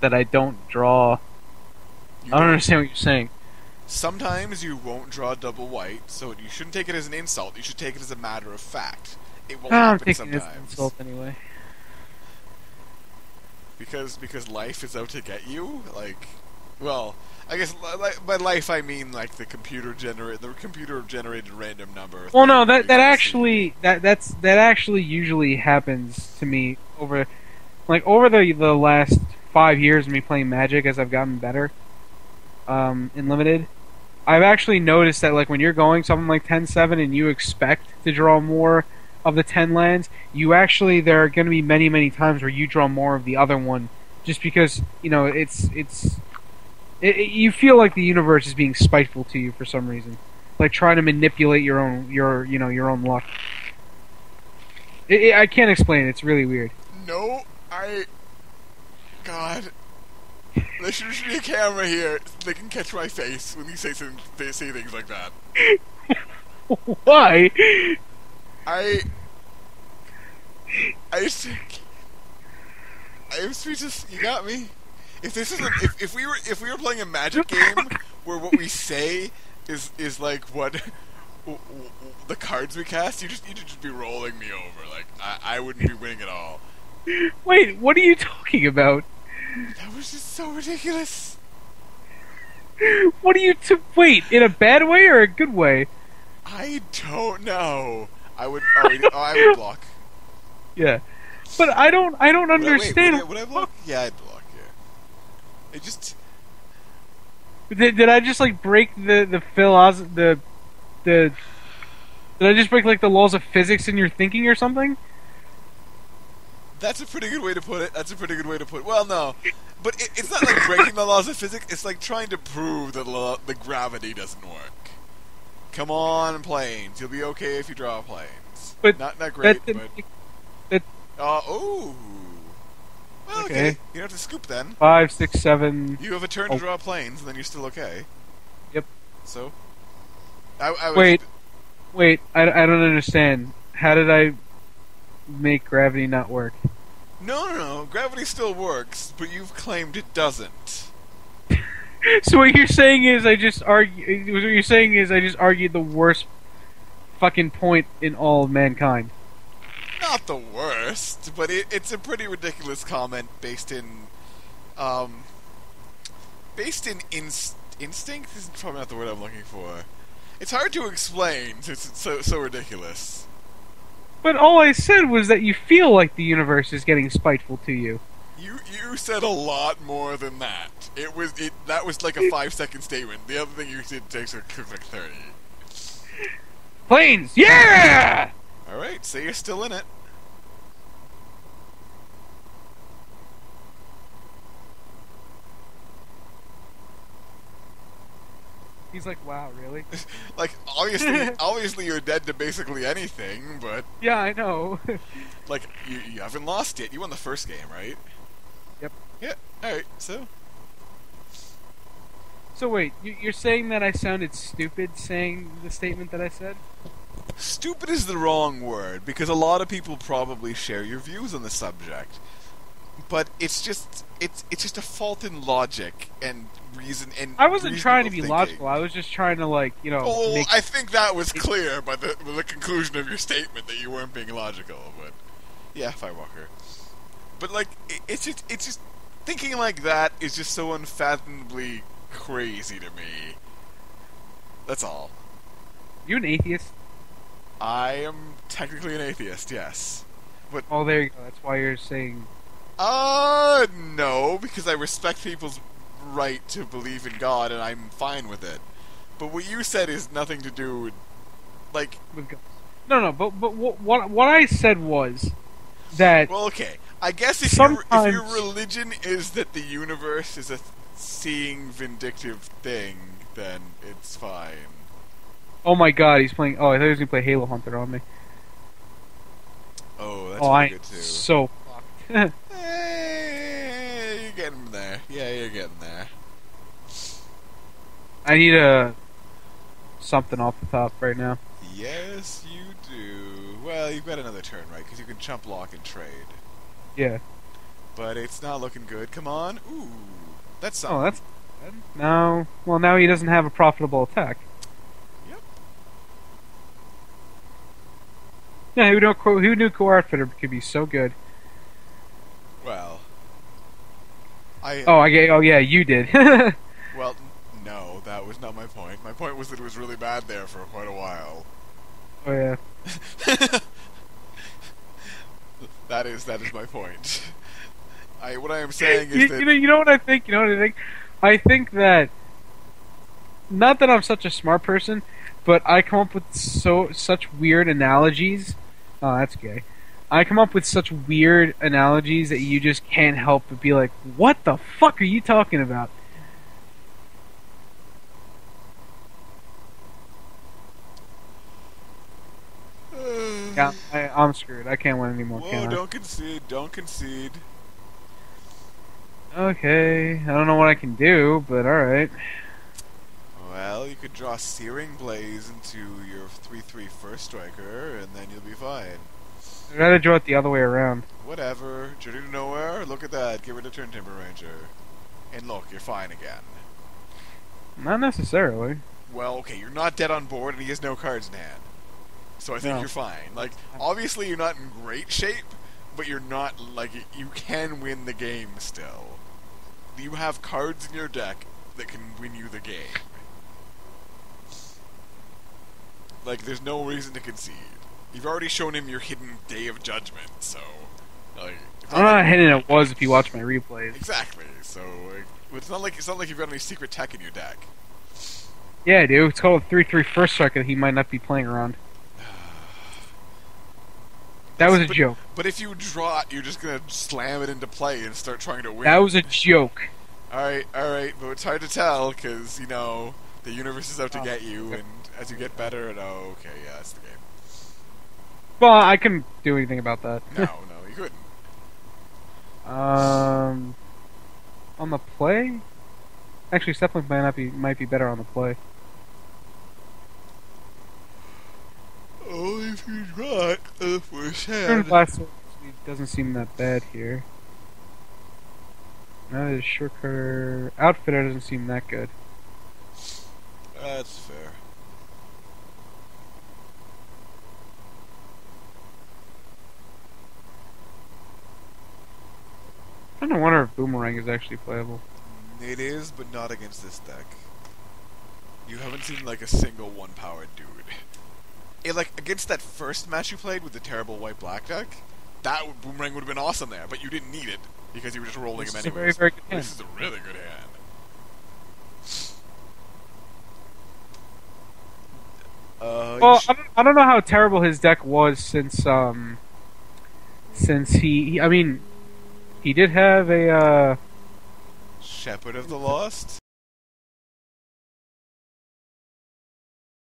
that I don't draw. You I don't understand what you're saying. Sometimes you won't draw double white, so you shouldn't take it as an insult. You should take it as a matter of fact. It will Ah, I'm happen taking this sometimes insult anyway. because because life is out to get you. Like, well, I guess by life I mean like the computer generate the computer generated random number. Well, no, that that actually that that's that actually usually happens to me over, like over the the last five years of me playing Magic as I've gotten better, um, in limited. I've actually noticed that like when you're going something like 10-7 and you expect to draw more of the 10 lands, you actually there are going to be many many times where you draw more of the other one, just because you know it's it's. It, it, you feel like the universe is being spiteful to you for some reason like trying to manipulate your own your you know your own luck. It, I can't explain it. It's really weird. No, I. God. There should should be a camera here. So they can catch my face when you say some, they say things like that. Why? I. I just. I am speechless. You got me. If this is if if we were if we were playing a magic game where what we say is is like what w- w- the cards we cast, you just you'd just be rolling me over. Like I, I wouldn't be winning at all. Wait, what are you talking about? That was just so ridiculous. What are you to wait in a bad way or a good way? I don't know. I would. Oh, wait, oh, I would block. Yeah, but I don't. I don't Would I- wait, understand. would, I, would I block? Yeah, I'd block. Yeah. It just. Did, did I just like break the the philosophy the the? Did I just break like the laws of physics in your thinking or something? That's a pretty good way to put it. That's a pretty good way to put. it. Well, no, but it, it's not like breaking the laws of physics. It's like trying to prove that law, the gravity doesn't work. Come on, planes. You'll be okay if you draw planes. But not not great, that, but that uh, ooh. Well, okay. Okay. You don't have to scoop then. five, six, seven. You have a turn to Oh. draw planes, and then you're still okay. Yep. So. I, I was, Wait. Wait, I, I don't understand. How did I make gravity not work? No, no, no. Gravity still works, but you've claimed it doesn't. So what you're saying is I just argue. What you're saying is I just argued the worst fucking point in all of mankind. Not the worst, but it, it's a pretty ridiculous comment based in, um, based in inst- instinct. Is probably not the word I'm looking for. It's hard to explain since it's so so ridiculous. But all I said was that you feel like the universe is getting spiteful to you. You you said a lot more than that. It was it that was like a five second statement. The other thing you did takes like like thirty. Planes, yeah! All right, so you're still in it. He's like, wow, really? Like obviously obviously you're dead to basically anything, but yeah, I know. like you you haven't lost yet. You won the first game, right? Yep. Yeah. All right. So so wait, you, you're saying that I sounded stupid saying the statement that I said? stupid is the wrong word because a lot of people probably share your views on the subject. But it's just it's it's just a fault in logic and reason and I wasn't trying to be thinking. logical. I was just trying to like, you know, Oh, make I think that was clear by the by the conclusion of your statement that you weren't being logical. But yeah, Firewalker. But like, it, it's just it's just thinking like that is just so unfathomably crazy to me. That's all. you an atheist? I am technically an atheist, yes. But oh, there you go. That's why you're saying Uh, no, because I respect people's right to believe in God and I'm fine with it. But what you said is nothing to do with, like, with guns. No, no, but but what what, what I said was that well, okay. I guess if, your if your religion is that the universe is a seeing vindictive thing, then it's fine. oh my god, he's playing. Oh, I thought he was gonna play Halo Hunter on me. Oh, that's oh, I good too. so fucked. Getting there. Yeah, you're getting there. I need a something off the top right now. Yes, you do. Well, you've got another turn, right? Because you can chump lock and trade. Yeah. but it's not looking good. Come on. Ooh. That's Oh, that's good. no. Well, now he doesn't have a profitable attack. Yep. Yeah, who knew who knew Kor Outfitter could be so good? Well. I Oh, I get. Oh, yeah, you did. well no, that was not my point. My point was that it was really bad there for quite a while. oh yeah. that is that is my point. I what I am saying is you, that you know, you know what I think. You know what I think. I think that not that I'm such a smart person, but I come up with so such weird analogies. Oh, that's gay. I come up with such weird analogies that you just can't help but be like, "What the fuck are you talking about?" Yeah, I, I'm screwed. I can't win anymore. Whoa, Can I? don't concede, don't concede. Okay, I don't know what I can do, but all right. Well, you could draw Searing Blaze into your 3-3 first striker, and then you'll be fine. I'd rather draw it the other way around. Whatever. Journey to nowhere? Look at that. Get rid of Turntimber Ranger. And look, you're fine again. Not necessarily. Well, okay, you're not dead on board, and he has no cards in hand. So I think No. you're fine. Like, obviously you're not in great shape, but you're not, like, you can win the game still. You have cards in your deck that can win you the game. Like, there's no reason to concede. You've already shown him your hidden Day of Judgment, so, uh, like... I don't know how hidden it was if you watch my replays. Exactly. So like, it's not like it's not like you've got any secret tech in your deck. Yeah, dude. It's called 3 3 first strike that he might not be playing around. That was a But- joke. But if you draw it, you're just gonna slam it into play and start trying to win. That was a joke. all right, all right, but it's hard to tell because you know the universe is out to Oh. get you, and as you get better, and oh, okay, yeah, that's the game. Well, I couldn't do anything about that. No, no, you couldn't. um, on the play? Actually, Steplink might not be might be better on the play. Only if you it uh, first Turn hand. blast doesn't seem that bad here. No, the short cutter outfitter doesn't seem that good. That's fair. I don't wonder if Boomerang is actually playable. It is, but not against this deck. You haven't seen like a single one powered dude. It, like against that first match you played with the terrible white black deck, that boomerang would have been awesome there, but you didn't need it because you were just rolling This him is a anyways. very, very This is a really good hand. Uh, Well, I don't, I don't know how terrible his deck was since um since he, he I mean he did have a uh Shepherd of the Lost.